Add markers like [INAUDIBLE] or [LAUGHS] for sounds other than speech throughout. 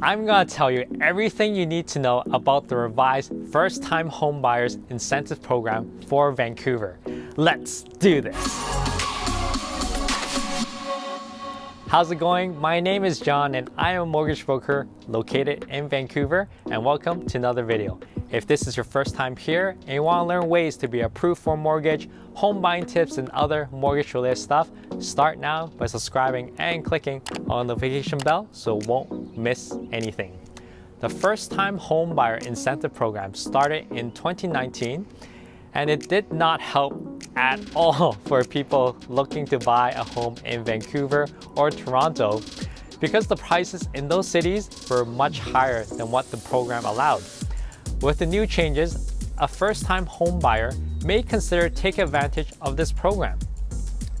I'm gonna tell you everything you need to know about the revised First Time Homebuyers Incentive Program for Vancouver. Let's do this! How's it going? My name is John and I am a mortgage broker located in Vancouver and welcome to another video. If this is your first time here and you want to learn ways to be approved for mortgage, home buying tips, and other mortgage related stuff, start now by subscribing and clicking on the notification bell so you won't miss anything. The first time home buyer incentive program started in 2019 and it did not help at all [LAUGHS] for people looking to buy a home in Vancouver or Toronto because the prices in those cities were much higher than what the program allowed. With the new changes, a first-time home buyer may consider take advantage of this program.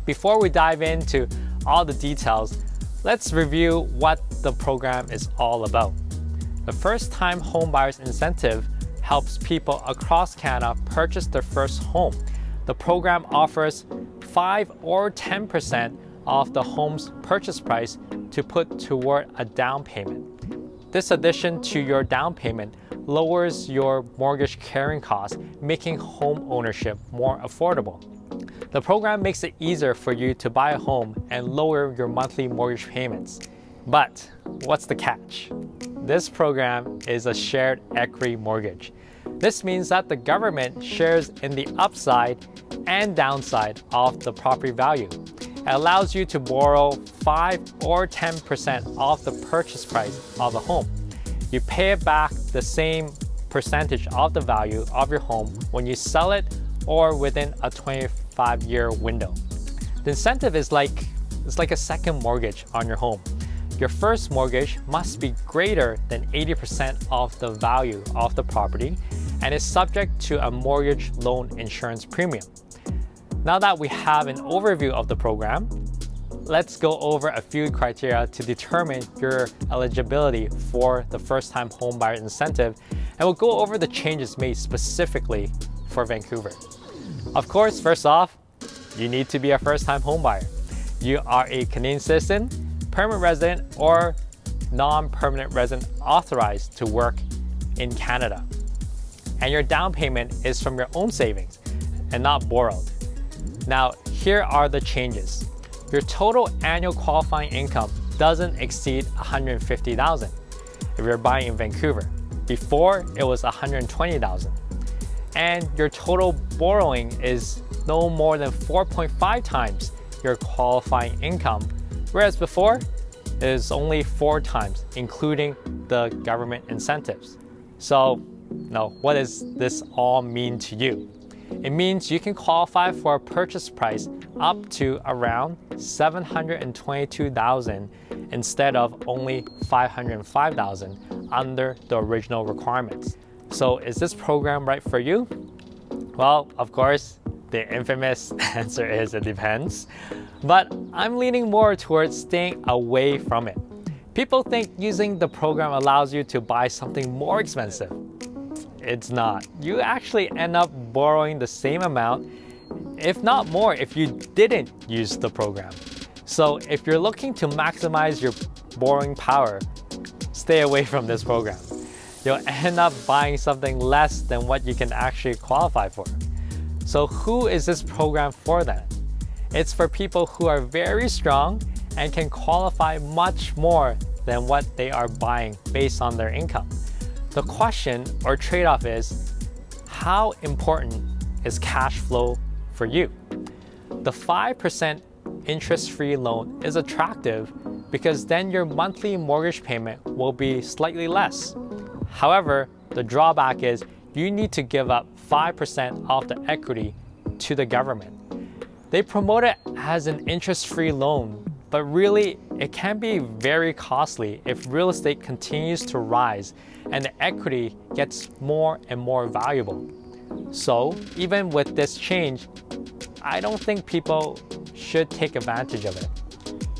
Before we dive into all the details, let's review what the program is all about. The first-time home buyers incentive helps people across Canada purchase their first home. The program offers 5 or 10% off the home's purchase price to put toward a down payment. This addition to your down payment lowers your mortgage carrying costs, making home ownership more affordable. The program makes it easier for you to buy a home and lower your monthly mortgage payments. But what's the catch? This program is a shared equity mortgage. This means that the government shares in the upside and downside of the property value. It allows you to borrow 5 or 10% off the purchase price of a home you pay it back the same percentage of the value of your home when you sell it or within a 25 year window. The incentive is like, it's like a second mortgage on your home. Your first mortgage must be greater than 80% of the value of the property and is subject to a mortgage loan insurance premium. Now that we have an overview of the program, let's go over a few criteria to determine your eligibility for the first-time homebuyer incentive, and we'll go over the changes made specifically for Vancouver. Of course, first off, you need to be a first-time homebuyer. You are a Canadian citizen, permanent resident, or non-permanent resident authorized to work in Canada. And your down payment is from your own savings and not borrowed. Now, here are the changes your total annual qualifying income doesn't exceed 150,000 if you're buying in Vancouver. Before, it was 120,000. And your total borrowing is no more than 4.5 times your qualifying income, whereas before, it is only four times, including the government incentives. So, now, what does this all mean to you? It means you can qualify for a purchase price up to around 722,000 instead of only 505,000 under the original requirements. So is this program right for you? Well, of course, the infamous [LAUGHS] answer is it depends. But I'm leaning more towards staying away from it. People think using the program allows you to buy something more expensive it's not. You actually end up borrowing the same amount, if not more, if you didn't use the program. So if you're looking to maximize your borrowing power, stay away from this program. You'll end up buying something less than what you can actually qualify for. So who is this program for then? It's for people who are very strong and can qualify much more than what they are buying based on their income. The question or trade-off is, how important is cash flow for you? The 5% interest-free loan is attractive because then your monthly mortgage payment will be slightly less. However, the drawback is you need to give up 5% of the equity to the government. They promote it as an interest-free loan, but really it can be very costly if real estate continues to rise and the equity gets more and more valuable. So even with this change, I don't think people should take advantage of it.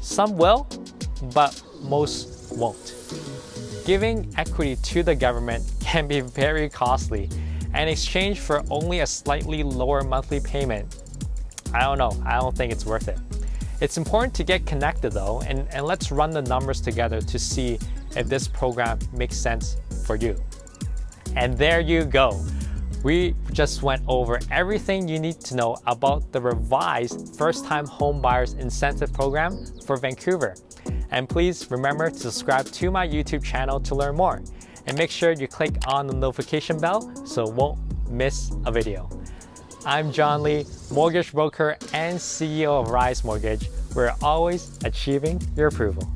Some will, but most won't. Giving equity to the government can be very costly, in exchange for only a slightly lower monthly payment, I don't know, I don't think it's worth it. It's important to get connected though, and, and let's run the numbers together to see if this program makes sense for you. And there you go. We just went over everything you need to know about the revised First Time Homebuyers Incentive Program for Vancouver. And please remember to subscribe to my YouTube channel to learn more. And make sure you click on the notification bell so won't miss a video. I'm John Lee, mortgage broker and CEO of Arise Mortgage. We're always achieving your approval.